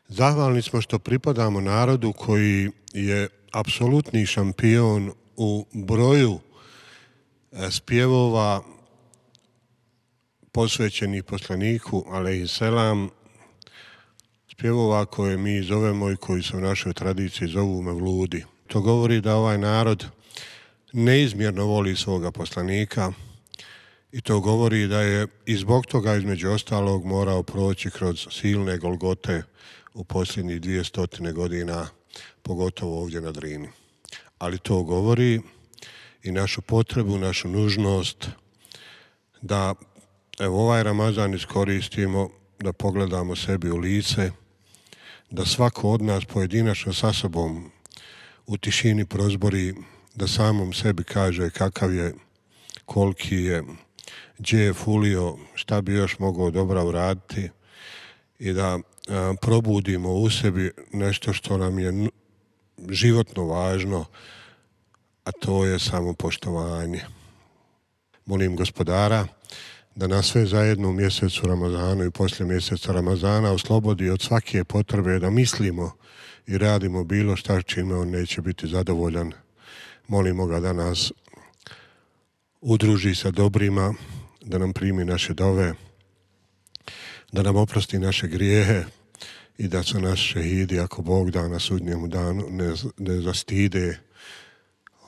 M: Zahvalni smo što pripadamo narodu koji je apsolutni šampion u broju spjevova posvećenih poslaniku, i selam, spjevova koje mi zovemo i koji se u našoj tradiciji zovu mevludi. To govori da ovaj narod neizmjerno voli svoga poslanika i to govori da je i zbog toga između ostalog morao proći kroz silne golgote u posljednjih dvije stotine godina, pogotovo ovdje na Drini ali to govori i našu potrebu, našu nužnost da evo ovaj Ramazan iskoristimo da pogledamo sebi u lice, da svako od nas pojedinačno sa sobom u tišini prozbori, da samom sebi kaže kakav je, koliki je, gdje je fulio, šta bi još mogao dobro uraditi i da probudimo u sebi nešto što nam je životno važno, a to je samo poštovanje. Molim gospodara da nas sve zajedno u mjesecu Ramazanu i poslije mjeseca Ramazana oslobodi od svake potrebe da mislimo i radimo bilo šta čime on neće biti zadovoljan. Molimo ga da nas udruži sa dobrima, da nam primi naše dove, da nam oprosti naše grijehe, i da su naši šehidi, ako Bog da na sudnjemu danu, ne, ne zastide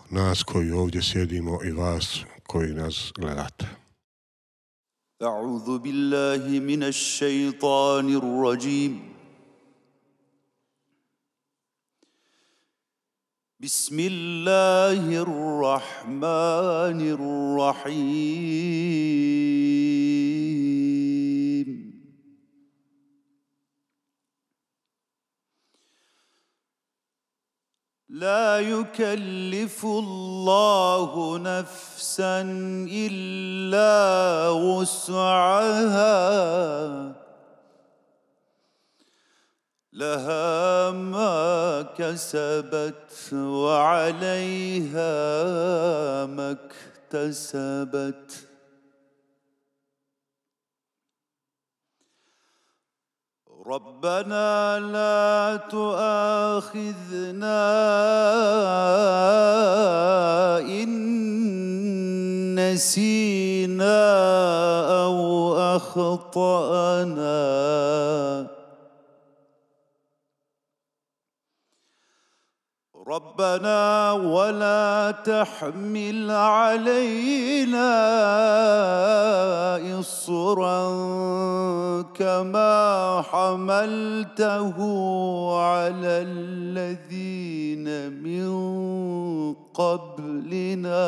M: nas koji ovdje sjedimo i vas koji nas gledate.
F: أعوذ بالله من الشيطان الرجيم بسم الله الرحمن الرحيم لا يكلف الله نفسا إلا وسعها. لها ما كسبت وعليها ما اكتسبت. ربنا لا تؤاخذنا إن نسينا أو أخطأنا. ربنا ولا تحمل علينا إصرا كما حملته على الذين من قبلنا.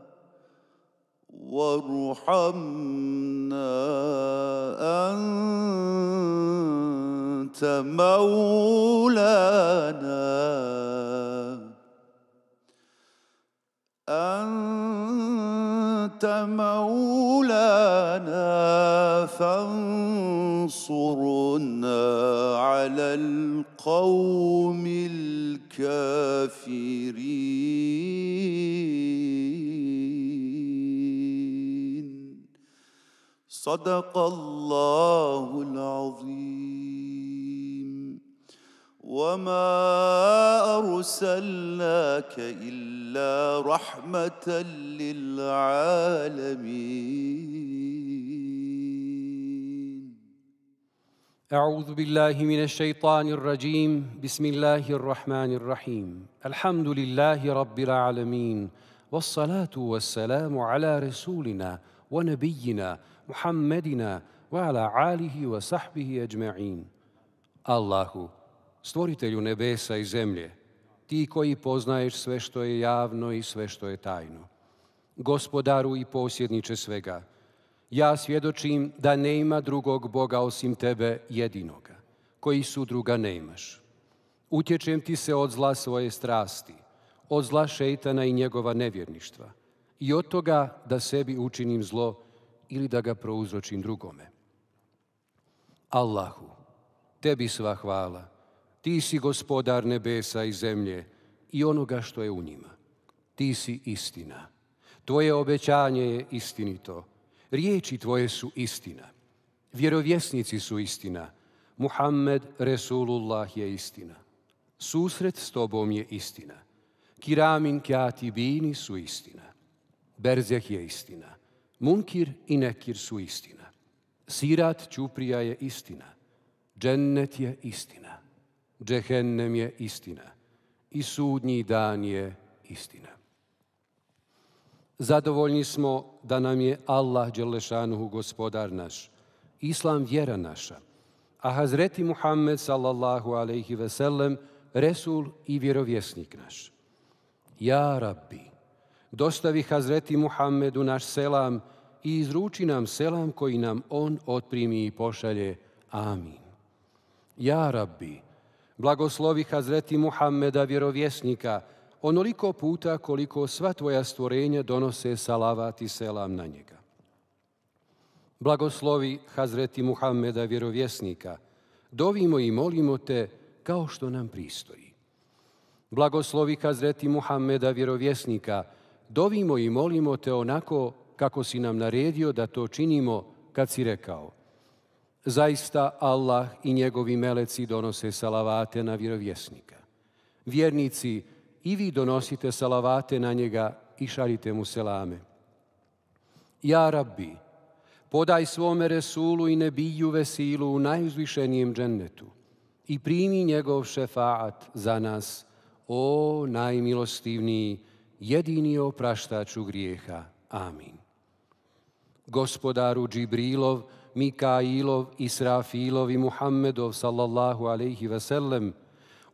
F: وارحمنا أنت مولانا. أنت مولانا فانصرنا على القوم الكافرين. صدق الله العظيم. وما أرسلناك إلا رحمة للعالمين.
J: أعوذ بالله من الشيطان الرجيم. بسم الله الرحمن الرحيم. الحمد لله رب العالمين. والصلاة والسلام على رسولنا ونبينا محمدنا وعلى آله وصحبه أجمعين Allahu, stvoritelju nebesa i zemlje, ti koji poznaješ sve što je javno i sve što je tajno. Gospodaru i posjedniče svega, ja svjedočim da nema drugog Boga osim tebe jedinoga, koji su druga nemaš. Utječem ti se od zla svoje strasti, od zla šeitana i njegova nevjerništva i od toga da sebi učinim zlo ili da ga prouzročim drugome. Allahu, tebi sva hvala, ti si gospodar nebesa i zemlje i onoga što je u njima. Ti si istina. Tvoje obećanje je istinito. Riječi tvoje su istina. Vjerovjesnici su istina. Muhammed Resulullah je istina. Susret s tobom je istina. Kiramin kjatibini su istina. Berzeh je istina. Munkir i Nekir su istina. Sirat Čuprija je istina. Džennet je istina. Džehennem je istina. I sudnji dan je istina. Zadovoljni smo da nam je Allah Đelešanuhu gospodar naš, Islam vjera naša, a Hazreti Muhammed sallallahu alaihi ve sellem Resul i vjerovjesnik naš. Ja Rabbi, dostavi Hazreti Muhammedu naš selam i izruči nam selam koji nam on otprimi i pošalje. Amin. Ja Rabbi, blagoslovi Hazreti Muhammeda vjerovjesnika onoliko puta koliko sva tvoja stvorenja donose salavat i selam na njega. Blagoslovi Hazreti Muhammeda vjerovjesnika, dovimo i molimo te kao što nam pristoji. Blagoslovi Hazreti Muhammeda vjerovjesnika, dovimo i molimo te onako kako si nam naredio da to činimo kad si rekao Zaista Allah i njegovi meleci donose salavate na vjerovjesnika. Vjernici, i vi donosite salavate na njega i šaljite mu selame. Ja Rabbi, podaj svome Resulu i Nebiju vesilu u najuzvišenijem džennetu i primi njegov šefaat za nas, o najmilostivniji, jedini opraštaču grijeha. Amin. Gospodaru Džibrilov, Mikailov, Israfilov i Muhammedov, sallallahu alaihi ve sellem,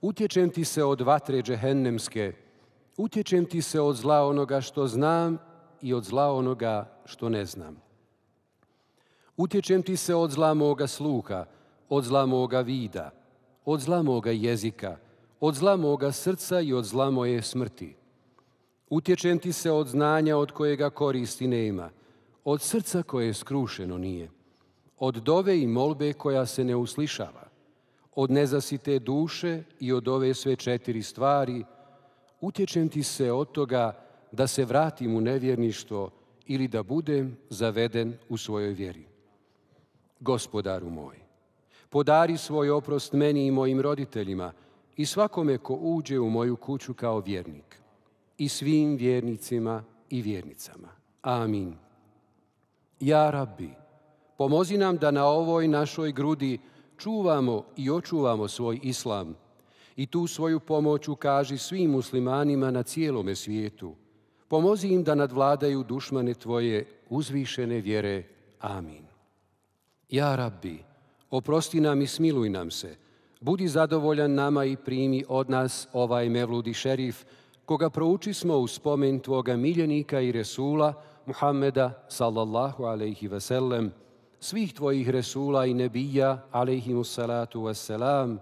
J: utječem ti se od vatre džehennemske, utječem ti se od zla onoga što znam i od zla onoga što ne znam. Utječem ti se od zla moga sluha, od zla moga vida, od zla moga jezika, od zla moga srca i od zla moje smrti. Utječem ti se od znanja od kojega koristi nema, od srca koje skrušeno nije, od dove i molbe koja se ne uslišava, od nezasite duše i od ove sve četiri stvari, utječem ti se od toga da se vratim u nevjerništvo ili da budem zaveden u svojoj vjeri. Gospodaru moj, podari svoj oprost meni i mojim roditeljima i svakome ko uđe u moju kuću kao vjernik i svim vjernicima i vjernicama. Amin. Ja, Rabbi, pomozi nam da na ovoj našoj grudi čuvamo i očuvamo svoj islam i tu svoju pomoć ukaži svim muslimanima na cijelome svijetu. Pomozi im da nadvladaju dušmane Tvoje uzvišene vjere. Amin. Ja, Rabbi, oprosti nam i smiluj nam se. Budi zadovoljan nama i primi od nas ovaj Mevludi šerif, koga prouči smo u spomen Tvoga miljenika i Resula, Muhammeda, sallallahu alaihi sellem, svih Tvojih Resula i Nebija, alaihimu salatu wassalam,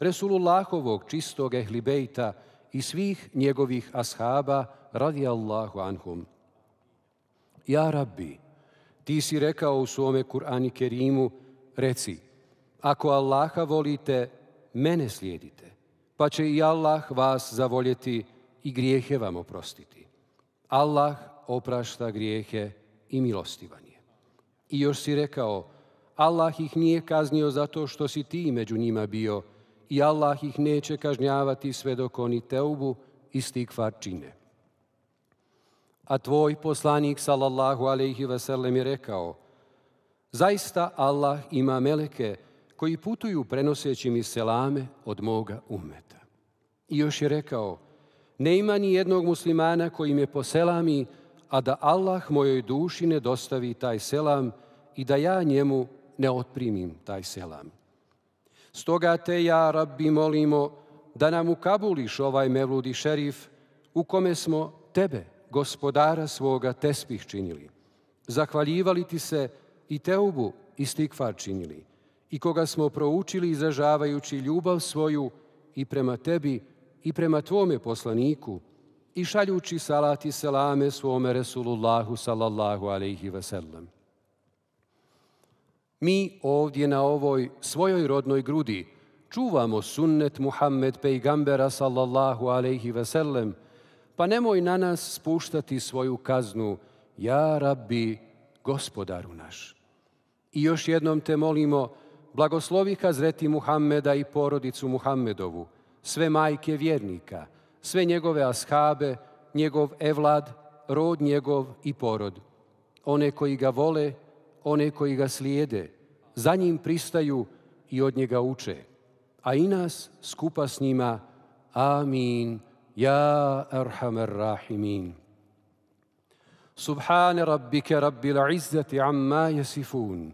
J: Resulullahovog čistog ehlibejta i svih njegovih ashaba, radijallahu anhum. Ja, Rabbi, ti si rekao u svome Kur'ani Kerimu, reci, ako Allaha volite, mene slijedite, pa će i Allah vas zavoljeti i grijehe vam oprostiti. Allah oprašta grijehe i milostivan je. I još si rekao, Allah ih nije kaznio zato što si ti među njima bio i Allah ih neće kažnjavati sve dok oni teubu i stikvar čine. A tvoj poslanik, sallallahu alaihi sellem, je rekao, zaista Allah ima meleke koji putuju prenoseći mi selame od moga umeta. I još je rekao, ne ima ni jednog muslimana koji me poselami, a da Allah mojoj duši ne dostavi taj selam i da ja njemu ne otprimim taj selam. Stoga te ja, Rabbi, molimo da nam ukabuliš ovaj mevludi šerif u kome smo tebe, gospodara svoga, tespih činili. Zahvaljivali ti se i teubu i stikvar činili i koga smo proučili izražavajući ljubav svoju i prema tebi i prema tvome poslaniku i šaljući salati selame svome Resulullahu sallallahu alaihi ve sellem. Mi ovdje na ovoj svojoj rodnoj grudi čuvamo sunnet Muhammed pejgambera sallallahu alaihi ve sellem, pa nemoj na nas spuštati svoju kaznu, ja rabbi, gospodaru naš. I još jednom te molimo, blagoslovi Hazreti Muhammeda i porodicu Muhammedovu, sve majke vjernika, sve njegove ashabe, njegov evlad, rod njegov i porod. One koji ga vole, one koji ga slijede, za njim pristaju i od njega uče. A i nas skupa s njima. Amin. Ja arhamar rahimin. Subhane rabbike rabbil izzati amma jasifun.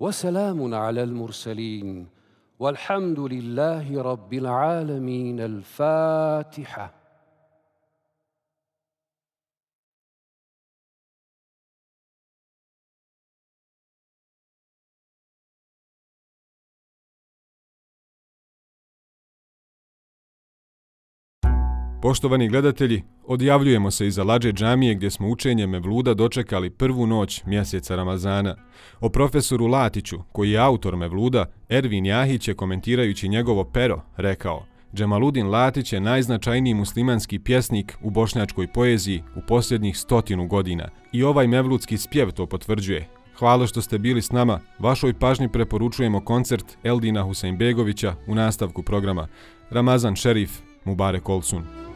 J: Wa salamun ala al-mursalin. والحمد لله رب العالمين. الفاتحة.
A: Poštovani gledatelji, odjavljujemo se iza lađe džamije gdje smo učenje Mevluda dočekali prvu noć mjeseca Ramazana. O profesoru Latiću, koji je autor Mevluda, Ervin Jahić je komentirajući njegovo pero rekao Džemaludin Latić je najznačajniji muslimanski pjesnik u bošnjačkoj poeziji u posljednjih stotinu godina i ovaj mevludski spjev to potvrđuje. Hvala što ste bili s nama. Vašoj pažnji preporučujemo koncert Eldina Husein Begovića u nastavku programa Ramazan Šerif Mubarek Olsun.